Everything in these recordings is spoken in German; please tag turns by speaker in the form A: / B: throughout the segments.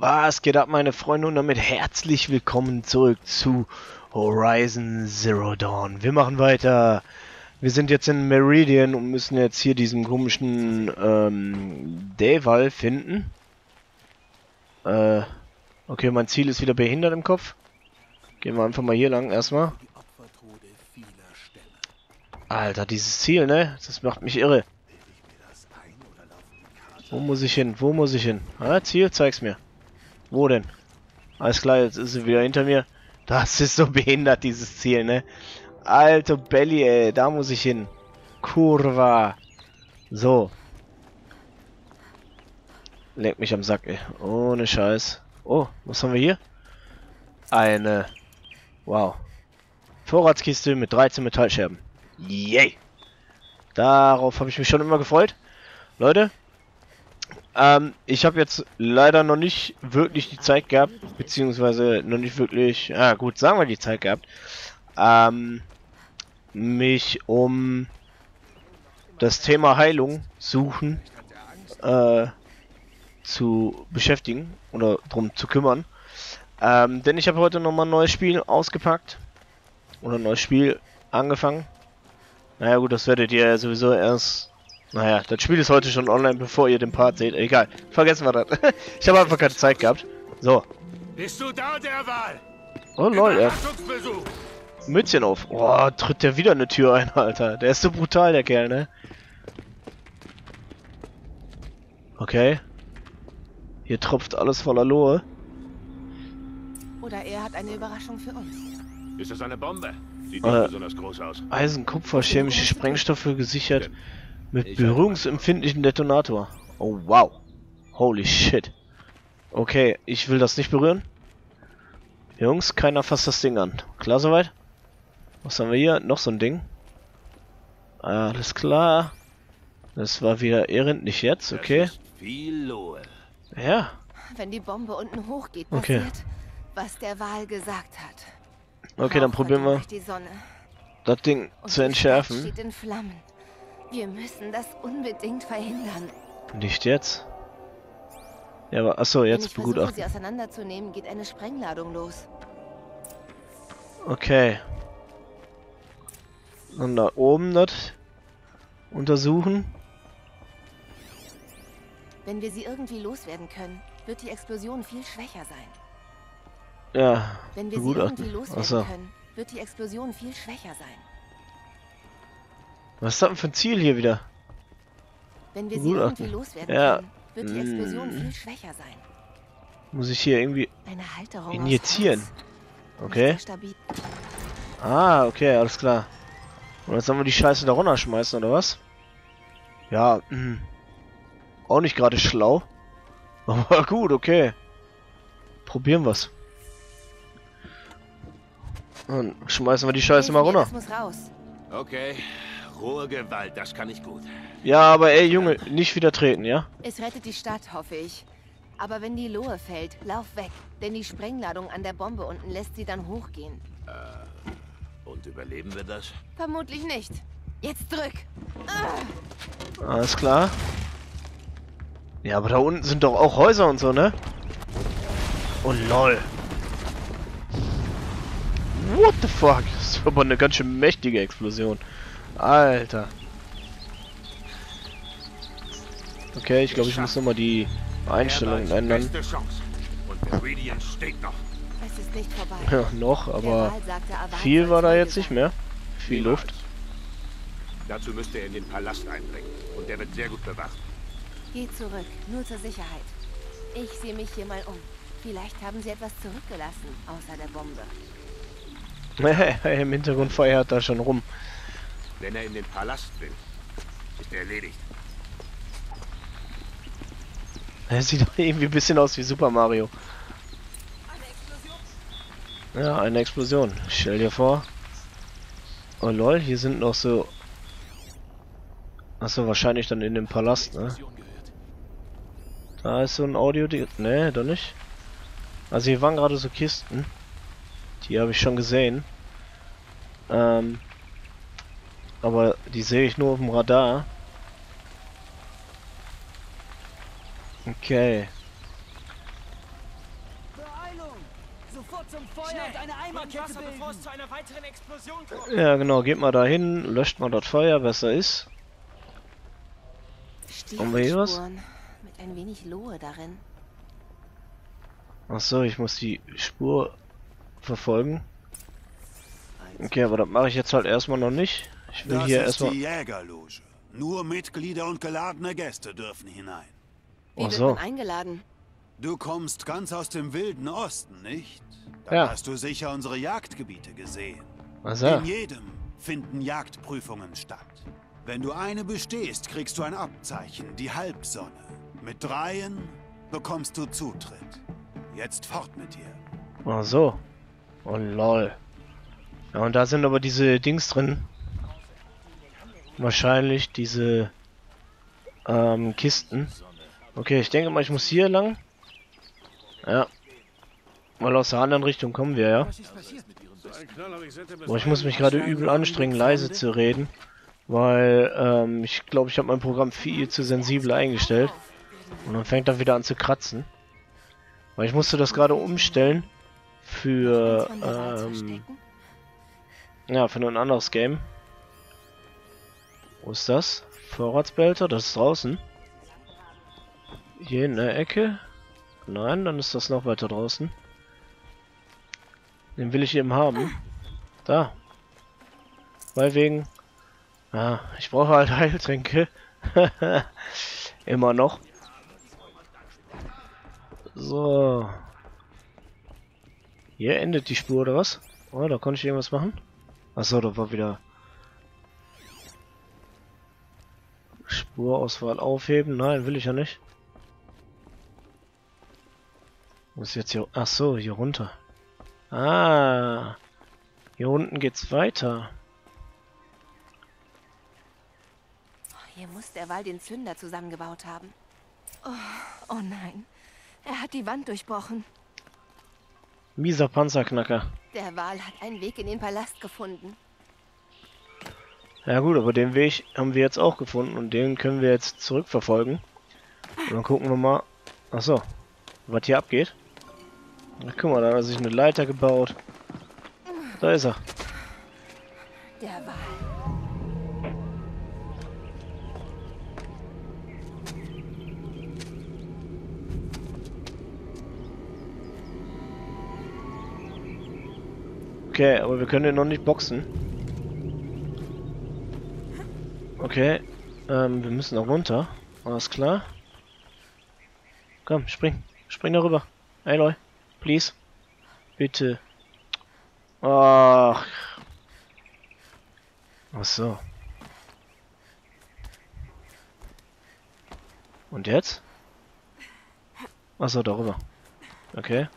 A: Was geht ab, meine Freunde, und damit herzlich willkommen zurück zu Horizon Zero Dawn. Wir machen weiter. Wir sind jetzt in Meridian und müssen jetzt hier diesen komischen ähm, Deval finden. Äh, okay, mein Ziel ist wieder behindert im Kopf. Gehen wir einfach mal hier lang erstmal. Alter, dieses Ziel, ne? Das macht mich irre. Wo muss ich hin? Wo muss ich hin? Ah, Ziel, zeig's mir. Wo denn? Alles klar, jetzt ist sie wieder hinter mir. Das ist so behindert, dieses Ziel, ne? Alter Belly, ey, da muss ich hin. Kurva. So. Leck mich am Sack, ey. Ohne Scheiß. Oh, was haben wir hier? Eine. Wow. Vorratskiste mit 13 Metallscherben. Yay! Darauf habe ich mich schon immer gefreut. Leute, ähm, ich habe jetzt leider noch nicht wirklich die Zeit gehabt, beziehungsweise noch nicht wirklich, ja gut, sagen wir die Zeit gehabt, ähm, mich um das Thema Heilung suchen äh, zu beschäftigen oder drum zu kümmern. Ähm, denn ich habe heute nochmal ein neues Spiel ausgepackt oder ein neues Spiel angefangen. Naja gut, das werdet ihr sowieso erst naja, das Spiel ist heute schon online, bevor ihr den Part seht. Egal, vergessen wir das. ich habe einfach keine Zeit gehabt. So.
B: Bist du da, der Wahl?
A: Oh lol, ja. Mützchen auf. Oh, tritt der wieder eine Tür ein, Alter. Der ist so brutal, der Kerl, ne? Okay. Hier tropft alles voller Lohe.
C: Oder er hat eine Überraschung für uns.
B: Ist das eine Bombe? Sieht
A: nicht
B: äh, besonders groß aus.
A: Eisen, Kupfer, chemische Sprengstoffe gesichert. Mit berührungsempfindlichen Detonator. Oh, wow. Holy shit. Okay, ich will das nicht berühren. Jungs, keiner fasst das Ding an. Klar soweit? Was haben wir hier? Noch so ein Ding. Alles klar. Das war wieder ehrend, nicht jetzt, okay.
B: Viel Lohe.
A: Ja.
C: Wenn die Bombe unten hochgeht,
A: Okay.
C: passiert, was der Wal gesagt hat.
A: Okay, dann probieren wir,
C: verdunkt Die Sonne.
A: das Ding
C: Und
A: zu entschärfen.
C: steht in Flammen. Wir müssen das unbedingt verhindern.
A: Nicht jetzt. Ja, aber achso,
C: Wenn
A: jetzt
C: ich
A: begutachten.
C: sie auseinanderzunehmen, geht eine Sprengladung los.
A: Okay. Und da oben das untersuchen.
C: Wenn wir sie irgendwie loswerden können, wird die Explosion viel schwächer sein.
A: Ja,
C: Wenn wir sie irgendwie loswerden
A: Achso.
C: können, wird die Explosion viel schwächer sein.
A: Was ist das denn für ein Ziel hier wieder?
C: Wenn wir sie irgendwie loswerden
A: Ja.
C: können, wird die Explosion
A: Mm.
C: viel schwächer sein.
A: Muss ich hier irgendwie...
C: Eine Halterung
A: Injizieren. Okay. Ah, okay, alles klar. Und jetzt sollen wir die Scheiße da runterschmeißen, oder was? Ja, hm. Auch nicht gerade schlau. Aber gut, okay. Probieren wir's. Und schmeißen wir die Scheiße mal runter.
B: Okay, rohe Gewalt, das kann ich gut.
A: Ja, aber ey, Junge, nicht wieder treten, ja?
C: Es rettet die Stadt, hoffe ich. Aber wenn die Lohe fällt, lauf weg. Denn die Sprengladung an der Bombe unten lässt sie dann hochgehen.
B: Und überleben wir das?
C: Vermutlich nicht. Jetzt drück.
A: Alles klar. Ja, aber da unten sind doch auch Häuser und so, ne? Oh lol. What the fuck? Das ist aber eine ganz schön mächtige Explosion. Alter. Okay, ich glaube, ich muss nochmal die Einstellungen ändern.
B: Noch.
A: Ja, noch, aber viel war da jetzt nicht mehr. Viel. Luft.
B: Dazu müsste er in den Palast eindringen. Und der wird sehr gut bewacht.
C: Geh zurück, nur zur Sicherheit. Ich sehe mich hier mal um. Vielleicht haben sie etwas zurückgelassen, außer der Bombe.
A: Im Hintergrund feuert da schon rum.
B: Wenn er in den Palast will, ist er erledigt.
A: Er sieht doch irgendwie ein bisschen aus wie Super Mario. Ja, eine Explosion. Stell dir vor. Oh lol, hier sind noch so... Achso, wahrscheinlich dann in dem Palast, ne? Da ist so ein Audio... Ne, doch nicht. Also hier waren gerade so Kisten. Die habe ich schon gesehen. Ähm... Aber die sehe ich nur auf dem Radar. Okay.
D: Sofort zum Feuer und eine Eimerkette bilden. bevor es zu einer weiteren Explosion kommt.
A: Ja, genau. Geht mal dahin, löscht mal das Feuer, besser ist. Haben wir hier was?
C: Mit ein wenig Lohe darin.
A: Ach so, ich muss die Spur verfolgen. Okay, aber das mache ich jetzt halt erstmal noch nicht. Ich will
E: Das
A: hier
E: ist
A: erstmal.
E: die Jägerloge. Nur Mitglieder und geladene Gäste dürfen hinein.
C: Wie
A: Ach
C: wird
A: so.
C: man eingeladen?
E: Du kommst ganz aus dem wilden Osten, nicht? Dann
A: Ja.
E: hast du sicher unsere Jagdgebiete gesehen.
A: Also,
E: In jedem finden Jagdprüfungen statt. Wenn du eine bestehst, kriegst du ein Abzeichen, die Halbsonne. Mit dreien bekommst du Zutritt. Jetzt fort mit dir.
A: ach so. Oh lol. Ja, und da sind aber diese Dings drin. Wahrscheinlich diese ähm, Kisten. Okay, ich denke mal, ich muss hier lang. Ja. Weil aus der anderen Richtung kommen wir, ja. Boah, ich muss mich gerade übel anstrengen, leise zu reden. Weil, ähm, ich glaube, ich habe mein Programm viel zu sensibel eingestellt. Und dann fängt er wieder an zu kratzen. Weil ich musste das gerade umstellen für, ähm, ja, für ein anderes Game. Wo ist das? Vorratsbehälter, das ist draußen. Hier in der Ecke. Nein, dann ist das noch weiter draußen. Den will ich eben haben. Da. Weil wegen... Ah, ich brauche halt Heiltränke. Immer noch. So. Hier endet die Spur, oder was? Oh, da konnte ich irgendwas machen. Achso, da war wieder... Spurauswahl aufheben. Nein, will ich ja nicht. Muss jetzt hier... Ach so, hier runter. Ah. Hier unten geht's weiter.
C: Hier muss der Wal den Zünder zusammengebaut haben. Oh, oh nein. Er hat die Wand durchbrochen.
A: Mieser Panzerknacker.
C: Der Wal hat einen Weg in den Palast gefunden.
A: Ja gut, aber den Weg haben wir jetzt auch gefunden und den können wir jetzt zurückverfolgen. Und dann gucken wir mal. Achso, was hier abgeht. Na, guck mal, da hat er sich eine Leiter gebaut. Da ist er.
C: Der Wal.
A: Okay, aber wir können den noch nicht boxen. Okay, ähm, wir müssen da runter. Alles klar. Komm, spring. Spring darüber. Aloy, please. Bitte. Ach. Ach so. Und jetzt? Ach so, darüber. Okay.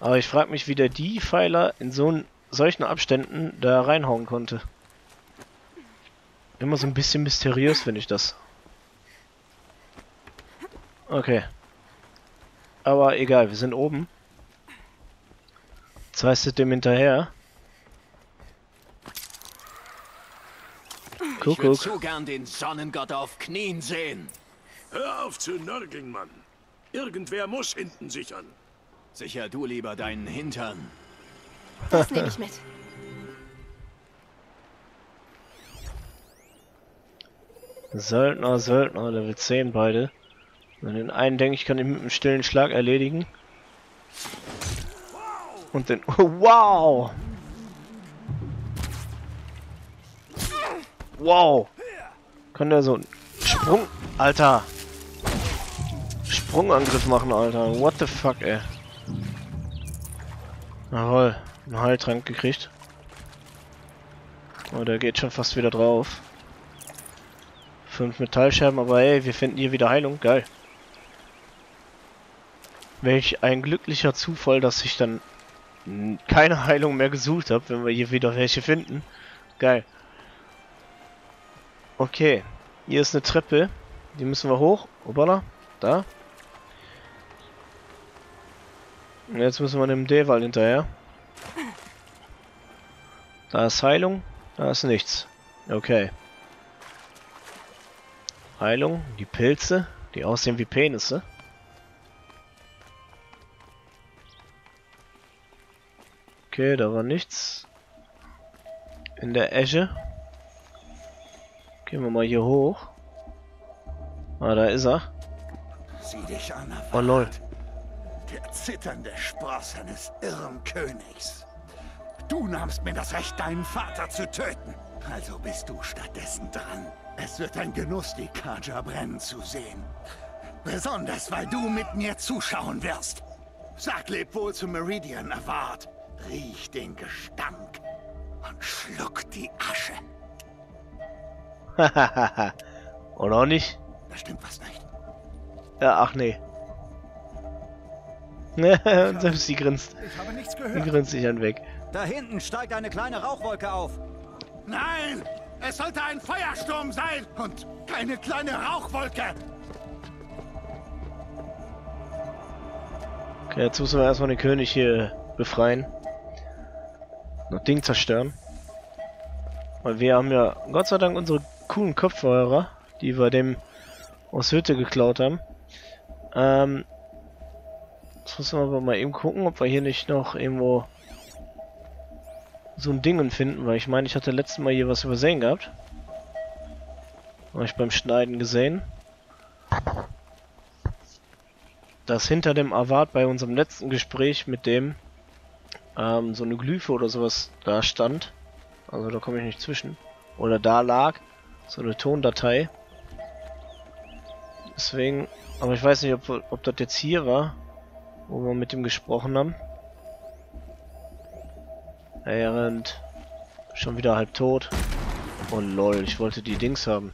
A: Aber ich frage mich, wie der die Pfeiler in so solchen Abständen da reinhauen konnte. Immer so ein bisschen mysteriös finde ich das. Okay. Aber egal, wir sind oben. Jetzt heißt es dem hinterher.
F: Ich
A: Kuckuck.
F: würde so gern den Sonnengott auf Knien sehen.
B: Hör auf zu nörgeln, Mann. Irgendwer muss hinten sichern.
F: Sicher du lieber deinen Hintern.
C: Das nehme ich mit.
A: Söldner, Söldner, Level 10 beide. Und den einen denke ich kann ich mit einem stillen Schlag erledigen. Und den... wow! Wow! Kann der so einen Sprung... Alter! Sprungangriff machen, Alter. What the fuck, ey. Jawohl. Einen Heiltrank gekriegt. Oh, der geht schon fast wieder drauf. Fünf Metallscherben, aber ey, wir finden hier wieder Heilung. Geil. Welch ein glücklicher Zufall, dass ich dann keine Heilung mehr gesucht habe, wenn wir hier wieder welche finden. Geil. Okay. Hier ist eine Treppe. Die müssen wir hoch. Obala. Da. Und jetzt müssen wir dem Deval hinterher. Da ist Heilung. Da ist nichts. Okay. Heilung, die Pilze, die aussehen wie Penisse. Okay, da war nichts. In der Esche. Gehen wir mal hier hoch. Ah, da ist er.
E: Sieh dich an,
A: Oh lol.
E: Der zitternde Spross eines irren Königs. Du nahmst mir das Recht, deinen Vater zu töten. Also bist du stattdessen dran. Es wird ein Genuss, die Kaja brennen zu sehen. Besonders, weil du mit mir zuschauen wirst. Sag leb wohl zu Meridian Award. Riech den Gestank und schluck die Asche.
A: Oder auch nicht?
E: Da stimmt was nicht.
A: Ja, ach nee. Und selbst sie grinst.
E: Ich habe nichts gehört.
A: grinst sich dann weg.
G: Da hinten steigt eine kleine Rauchwolke auf.
E: Nein! Es sollte ein Feuersturm sein und keine kleine Rauchwolke.
A: Okay, jetzt müssen wir erstmal den König hier befreien. Das Ding zerstören. Weil wir haben ja Gott sei Dank unsere coolen Kopfhörer, die wir dem aus Hütte geklaut haben. Ähm, jetzt müssen wir aber mal eben gucken, ob wir hier nicht noch irgendwo so ein Ding finden, weil ich meine, ich hatte letztes Mal hier was übersehen gehabt. Habe ich beim Schneiden gesehen. Dass hinter dem Award bei unserem letzten Gespräch mit dem ähm, so eine Glyphe oder sowas da stand. Also da komme ich nicht zwischen. Oder da lag. So eine Tondatei. Deswegen, aber ich weiß nicht, ob, ob das jetzt hier war, wo wir mit dem gesprochen haben. Er rennt schon wieder halb tot. Oh lol, ich wollte die Dings haben.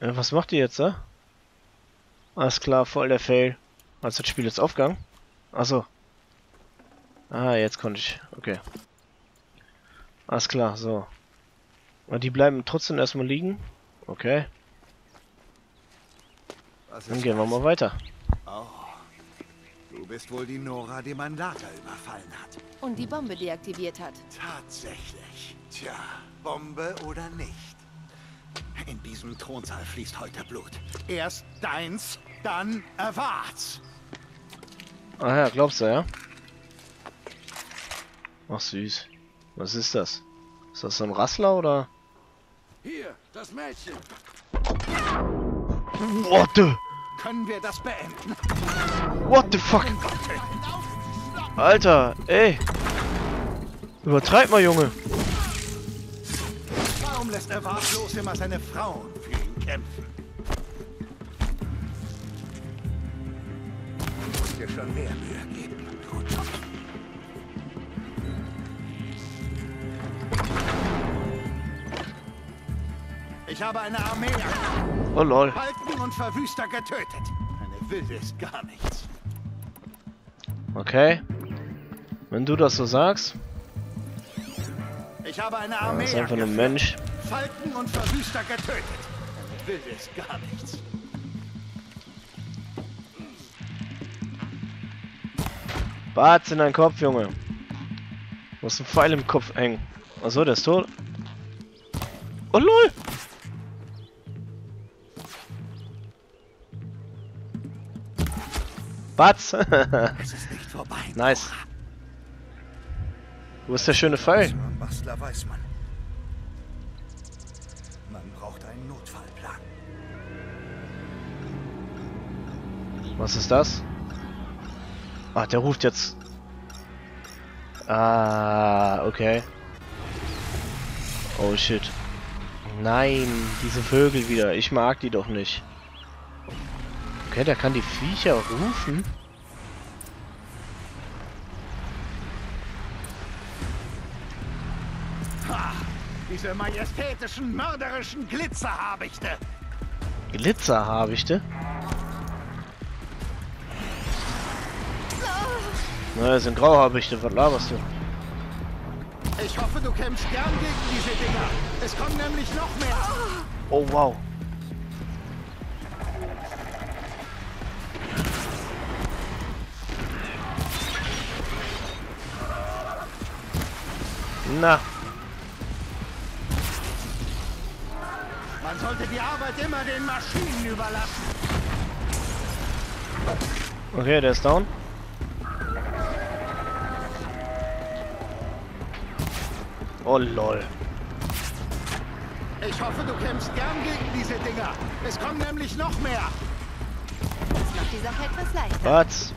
A: Äh, was macht die jetzt, da? Alles klar, voll der Fail. Also das Spiel jetzt aufgegangen? Achso. Ah, jetzt konnte ich. Okay. Alles klar, so. Aber die bleiben trotzdem erstmal liegen. Okay. Dann gehen wir mal weiter.
E: Oh. Du bist wohl die Nora, die mein Lager überfallen hat.
C: Und die Bombe deaktiviert hat.
E: Tatsächlich. Tja, Bombe oder nicht. In diesem Thronsaal fließt heute Blut. Erst deins, dann erwart's.
A: Ah ja, glaubst du, ja? Ach süß. Was ist das? Ist das so ein Rassler oder?
B: Hier, das Mädchen.
A: What the?
E: Können wir das beenden?
A: What the fuck? Alter, ey. Übertreib mal, Junge.
E: Warum lässt er wahllos immer seine Frauen für ihn kämpfen? Du musst dir schon mehr Mühe geben, Jock. Ich habe eine Armee
A: Oh lol.
E: Balken und Verwüster getötet. Eine Wilde ist gar nichts.
A: Okay. Wenn du das so sagst,
E: Ich habe eine Armee
A: ist einfach ein. Mensch.
E: Falken und Verwüster getötet. Eine Wilde ist gar nichts.
A: Batz in deinen Kopf, Junge. Du hast einen Pfeil im Kopf hängen. Achso, der ist tot. Oh lol. Batz.
E: Es ist nicht vorbei.
A: nice. Wo ist der schöne
E: ein Bastler weiß man. Man braucht einen Notfallplan.
A: Was ist das? Ah, der ruft jetzt. Ah, okay. Oh shit. Nein, diese Vögel wieder. Ich mag die doch nicht. Okay, der kann die Viecher rufen.
E: Ha! Diese majestätischen, mörderischen Glitzerhabichte.
A: Glitzerhabichte. Na, das sind Grauhabichte. Was laberst du?
E: Ich hoffe, du kämpfst gern gegen diese Dinger. Es kommen nämlich noch mehr.
A: Oh, wow. Na.
E: Man sollte die Arbeit immer den Maschinen überlassen.
A: Okay, der ist down. Oh lol.
E: Ich hoffe, du kämpfst gern gegen diese Dinger. Es kommen nämlich noch mehr.
C: Das macht die Sache etwas leichter.
A: Was?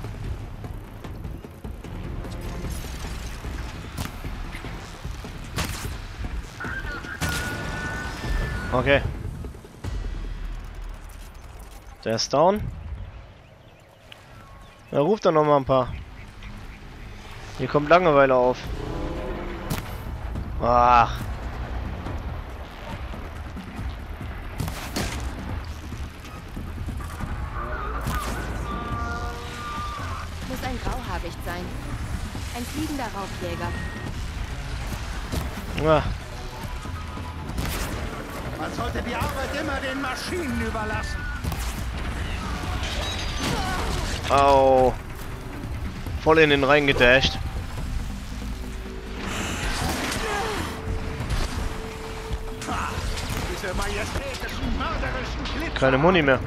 A: Okay. Der ist down. Er ruft dann noch mal ein paar. Hier kommt Langeweile auf. Ach.
C: Muss ein Grauhabicht sein. Ein fliegender Raubjäger.
A: Ah.
E: Man sollte die Arbeit immer den Maschinen überlassen.
A: Au. Voll in den
E: mörderischen Blitze.
A: Keine Muni mehr.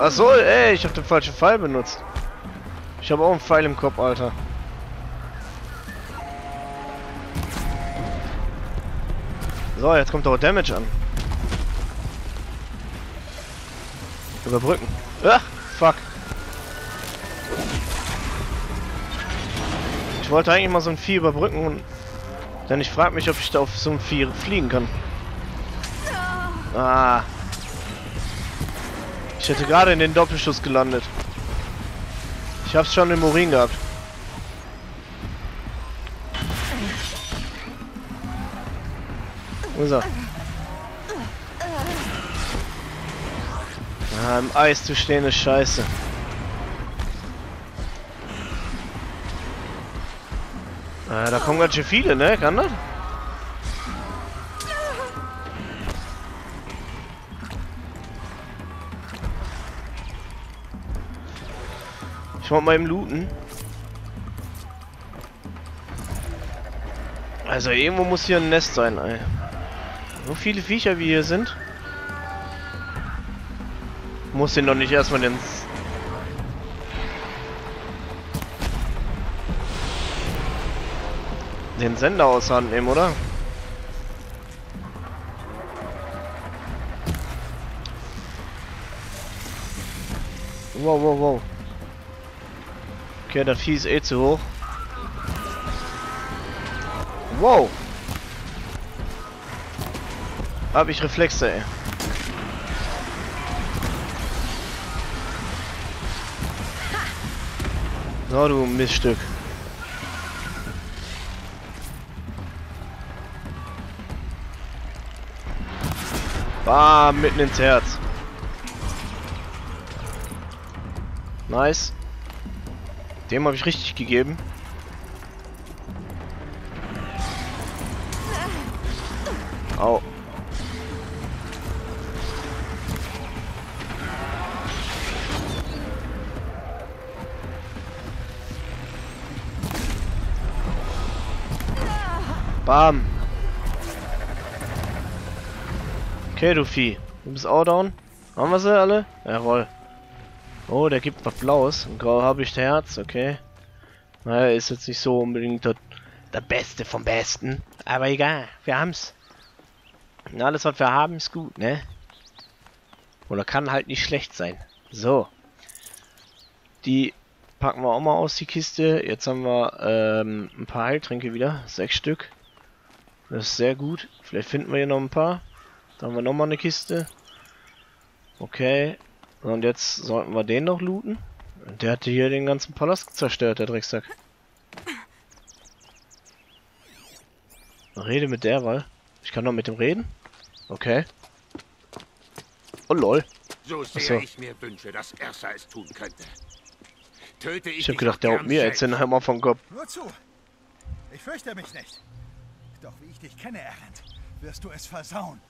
A: Ach so, ey, ich habe den falschen Pfeil benutzt. Ich habe auch einen Pfeil im Kopf, Alter. So, jetzt kommt aber Damage an. Überbrücken. Ach, fuck. Ich wollte eigentlich mal so ein Vieh überbrücken und denn ich frage mich, ob ich da auf so ein Vieh fliegen kann. Ah. Ich hätte gerade in den Doppelschuss gelandet. Ich hab's schon im Urin gehabt. Wo Im Eis zu stehen ist scheiße. Ah, da kommen ganz schön viele, ne? Kann das? Ich wollte mal eben looten. Also irgendwo muss hier ein Nest sein, ey. So viele Viecher wie hier sind. Muss den doch nicht erstmal den... Den Sender aus Hand nehmen, oder? Wow, wow, wow. Okay, das Vieh ist eh zu hoch. Wow. Hab ich Reflexe, ey. So, du Miststück. Bam, mitten ins Herz. Nice. Dem habe ich richtig gegeben. Okay, du Vieh. Du bist auch down. Haben wir sie alle? Jawohl. Oh, der gibt was Blaues. Ein grau habe ich Herz, okay. Naja, ist jetzt nicht so unbedingt der, der Beste vom Besten. Aber egal, wir haben's. Und alles, was wir haben, ist gut, ne? Oder kann halt nicht schlecht sein. So. Die packen wir auch mal aus, die Kiste. Jetzt haben wir ähm, ein paar Heiltränke wieder. Sechs Stück. Das ist sehr gut. Vielleicht finden wir hier noch ein paar. Da haben wir nochmal eine Kiste. Okay. Und jetzt sollten wir den noch looten. Der hatte hier den ganzen Palast zerstört, der Drecksack. Rede mit der, weil ich kann noch mit dem reden. Okay. Oh lol.
B: So sehr
A: Ach so.
B: ich mir wünsche, dass Ersa es tun könnte. Töte ich
A: Ich hab gedacht, der haut mir jetzt den Hammer vom Kopf.
H: Nur zu. Ich fürchte mich nicht. Doch wie ich dich kenne, Erend, wirst du es versauen.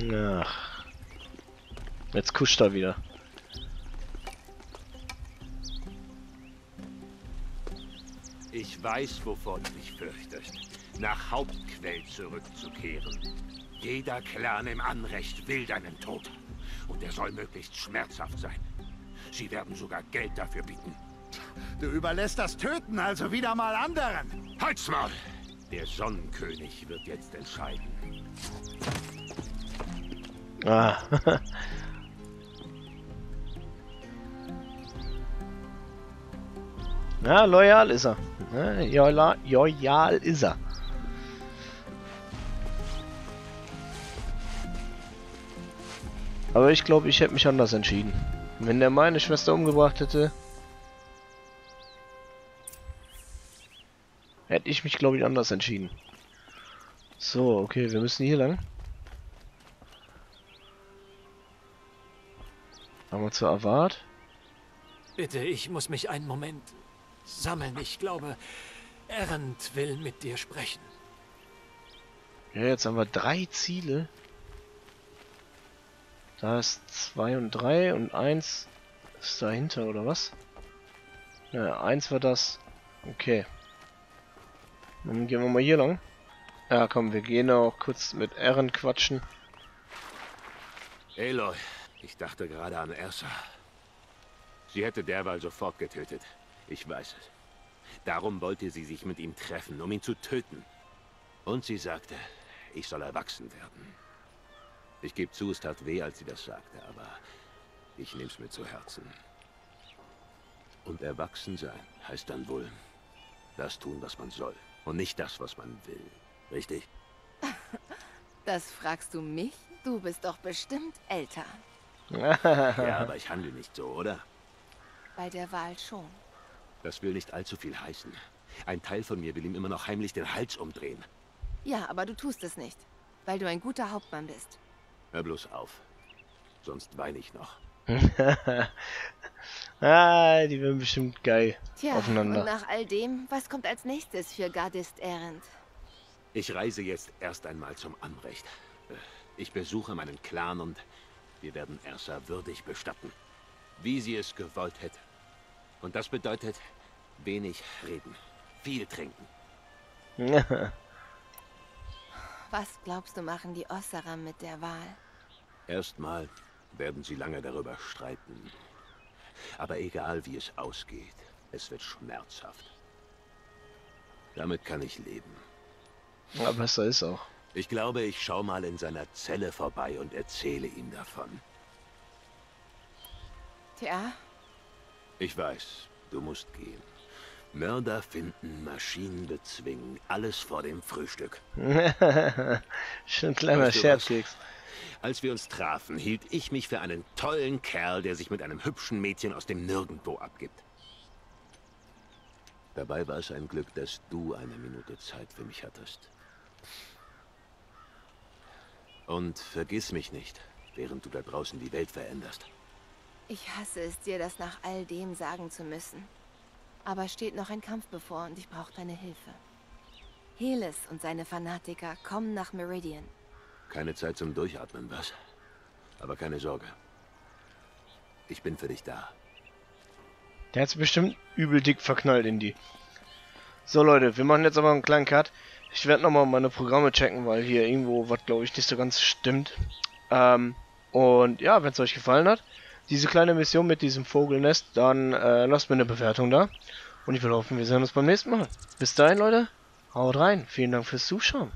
A: Ach. Jetzt kuscht er wieder.
B: Ich weiß, wovon du dich fürchtest. Nach Hauptquell zurückzukehren. Jeder Clan im Anrecht will deinen Tod. Und er soll möglichst schmerzhaft sein. Sie werden sogar Geld dafür bieten.
E: Du überlässt das Töten also wieder mal anderen.
B: Halt's mal! Der Sonnenkönig wird jetzt entscheiden.
A: Ah. ja, loyal ist er. Ja, loyal ist er. Aber ich glaube, ich hätte mich anders entschieden. Wenn der meine Schwester umgebracht hätte, hätte ich mich, glaube ich, anders entschieden. So, okay, wir müssen hier lang. Haben wir zur Avart.
I: Bitte, ich muss mich einen Moment sammeln. Ich glaube, Erend will mit dir sprechen.
A: Ja, jetzt haben wir drei Ziele. Da ist 2 und 3 und 1 ist dahinter, oder was? Ja, 1 war das. Okay. Dann gehen wir mal hier lang. Ja, komm, wir gehen auch kurz mit Ehren quatschen.
B: Aloy, ich dachte gerade an Ersa. Sie hätte derweil sofort getötet. Ich weiß es. Darum wollte sie sich mit ihm treffen, um ihn zu töten. Und sie sagte, ich soll erwachsen werden. Ich gebe zu, es tat weh, als sie das sagte, aber ich nehme es mir zu Herzen. Und erwachsen sein heißt dann wohl das tun, was man soll. Und nicht das, was man will. Richtig?
C: Das fragst du mich? Du bist doch bestimmt älter.
B: Ja, aber ich handle nicht so, oder?
C: Bei der Wahl schon.
B: Das will nicht allzu viel heißen. Ein Teil von mir will ihm immer noch heimlich den Hals umdrehen.
C: Ja, aber du tust es nicht, weil du ein guter Hauptmann bist.
B: Hör bloß auf. Sonst weine ich noch.
A: ah, die werden bestimmt geil
C: Tja,
A: aufeinander.
C: und nach all dem, was kommt als nächstes für Gardist Erend?
B: Ich reise jetzt erst einmal zum Anrecht. Ich besuche meinen Clan und wir werden Ersa würdig bestatten. Wie sie es gewollt hätte. Und das bedeutet wenig reden, viel trinken.
C: Was glaubst du, machen die Ossaram mit der Wahl?
B: Erstmal werden sie lange darüber streiten. Aber egal wie es ausgeht, es wird schmerzhaft. Damit kann ich leben.
A: Ja, besser ist auch.
B: Ich glaube, ich schau mal in seiner Zelle vorbei und erzähle ihm davon.
C: Tja,
B: Ich weiß, du musst gehen. Mörder finden, Maschinen bezwingen, alles vor dem Frühstück.
A: Schon ein kleiner
B: Weißt du?
A: Scherzkeks.
B: Als wir uns trafen, hielt ich mich für einen tollen Kerl, der sich mit einem hübschen Mädchen aus dem Nirgendwo abgibt. Dabei war es ein Glück, dass du eine Minute Zeit für mich hattest. Und vergiss mich nicht, während du da draußen die Welt veränderst.
C: ich hasse es dir, das nach all dem sagen zu müssen. Aber steht noch ein Kampf bevor und ich brauche deine Hilfe. Helis und seine Fanatiker kommen nach Meridian.
B: Keine Zeit zum Durchatmen, was? Aber keine Sorge. Ich bin für dich da.
A: Der hat's bestimmt übel dick verknallt in die. So Leute, wir machen jetzt aber einen kleinen Cut. Ich werde nochmal meine Programme checken, weil hier irgendwo was glaube ich nicht so ganz stimmt. Ähm, und ja, wenn es euch gefallen hat, diese kleine Mission mit diesem Vogelnest, dann äh, lasst mir eine Bewertung da. Und ich will hoffen, wir sehen uns beim nächsten Mal. Bis dahin, Leute. Haut rein. Vielen Dank fürs Zuschauen.